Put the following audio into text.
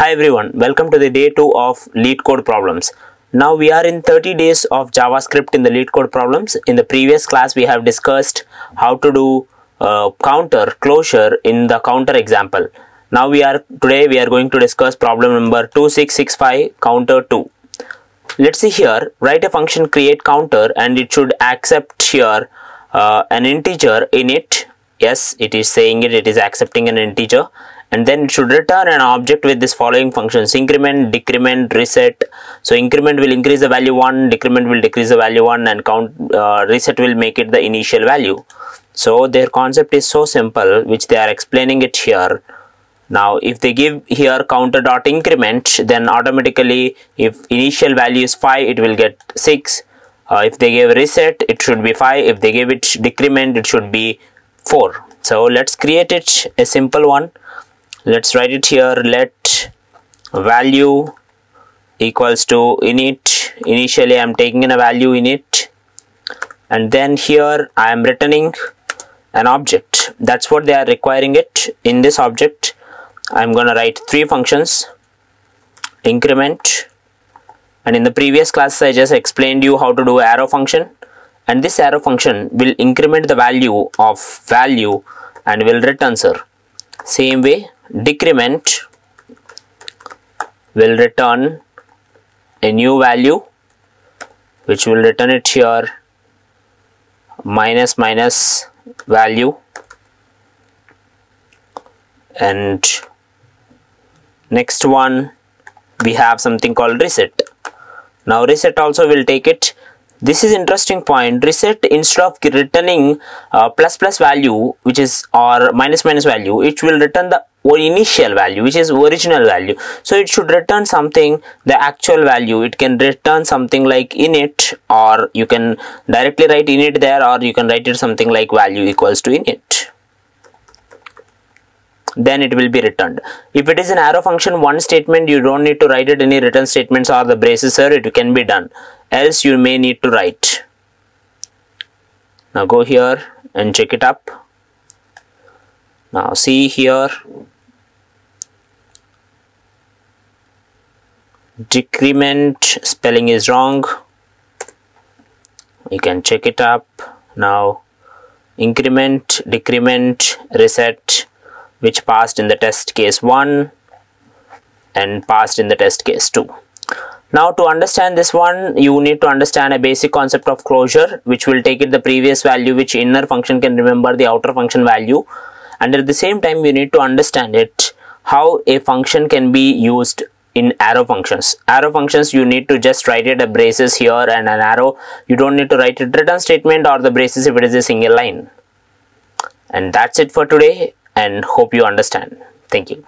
Hi everyone, welcome to the day 2 of LeetCode problems. Now we are in 30 days of JavaScript in the LeetCode problems. In the previous class we have discussed how to do uh, counter closure in the counter example. Now we are today we are going to discuss problem number 2665 counter 2. Let's see here write a function create counter and it should accept here uh, an integer in it. Yes, it is saying it, it is accepting an integer and then it should return an object with this following functions increment decrement reset. So increment will increase the value 1 decrement will decrease the value 1 and count uh, reset will make it the initial value. So their concept is so simple which they are explaining it here. Now if they give here counter dot increment then automatically if initial value is 5 it will get 6 uh, if they give reset it should be 5 if they give it decrement it should be 4 so let's create it a simple one let's write it here. Let value equals to init. Initially i'm taking in a value init. And then here i am returning an object. That's what they are requiring it. In this object i'm gonna write three functions. Increment. And in the previous class i just explained you how to do arrow function. And this arrow function will increment the value of value and will return sir. Same way decrement will return a new value which will return it here minus minus value and next one we have something called reset. Now reset also will take it. This is interesting point. Reset instead of returning uh, plus plus value which is or minus minus value it will return the initial value which is original value. So it should return something the actual value. It can return something like init or you can directly write init there or you can write it something like value equals to init. Then it will be returned. If it is an arrow function one statement you don't need to write it. Any return statements or the braces here it can be done. Else you may need to write. Now go here and check it up. Now see here decrement spelling is wrong. You can check it up. Now increment decrement reset. Which passed in the test case 1 and passed in the test case 2 now to understand this one you need to understand a basic concept of closure which will take it the previous value which inner function can remember the outer function value. And at the same time you need to understand it how a function can be used in arrow functions. Arrow functions you need to just write it a braces here and an arrow. You don't need to write it return statement or the braces if it is a single line. And that's it for today and hope you understand. Thank you